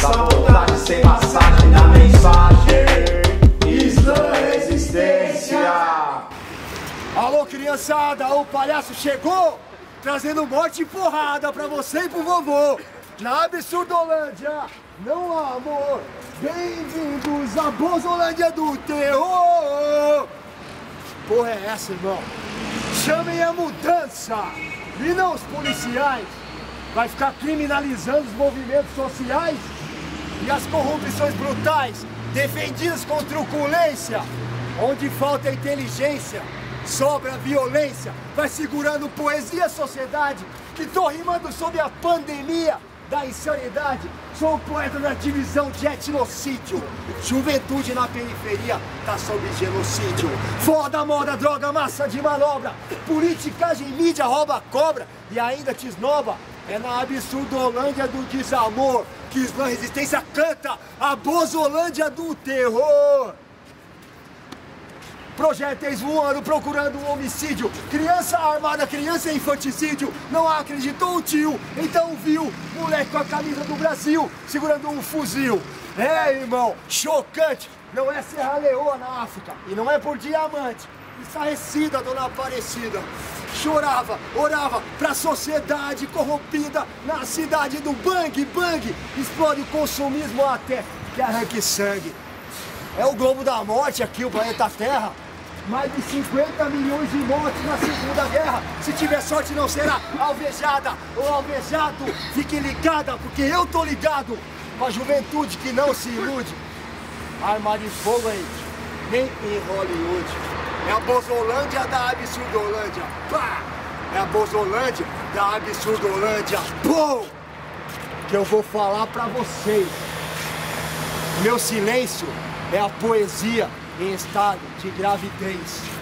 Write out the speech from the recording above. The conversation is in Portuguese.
Saudade sem passagem da mensagem. Islã resistência. Alô, criançada, o palhaço chegou trazendo morte e porrada pra você e pro vovô. Na Absurdolândia, não há amor. Bem-vindos à Bozolândia do terror. Porra é essa, irmão? Chamem a mudança e não os policiais. Vai ficar criminalizando os movimentos sociais e as corrupções brutais defendidas com truculência, onde falta inteligência, sobra violência, vai segurando poesia sociedade, que tô rimando sobre a pandemia da insanidade. Sou o poeta da divisão de etnocídio. Juventude na periferia tá sob genocídio. Foda, moda, droga, massa de manobra. Politicagem, mídia, rouba cobra e ainda te esnoba. É na absurdolândia do desamor que Islã Resistência canta a bozolândia do terror. Projéteis voando procurando um homicídio. Criança armada, criança em infanticídio. Não acreditou o tio, então viu moleque com a camisa do Brasil segurando um fuzil. É, irmão, chocante. Não é Serra Leoa na África e não é por diamante. Estarrecida, dona Aparecida. Chorava, orava pra sociedade corrompida na cidade do bang bang. Explode o consumismo até que arranque sangue. É o globo da morte aqui, o planeta Terra. Mais de 50 milhões de mortes na Segunda Guerra. Se tiver sorte, não será alvejada ou alvejado. Fique ligada, porque eu tô ligado com a juventude que não se ilude. Arma de fogo aí, nem em Hollywood. É a Bozolândia da Absurdolândia. Pá! É a Bozolândia da Absurdolândia. Pô! Que eu vou falar pra vocês. Meu silêncio é a poesia em estado de gravidez.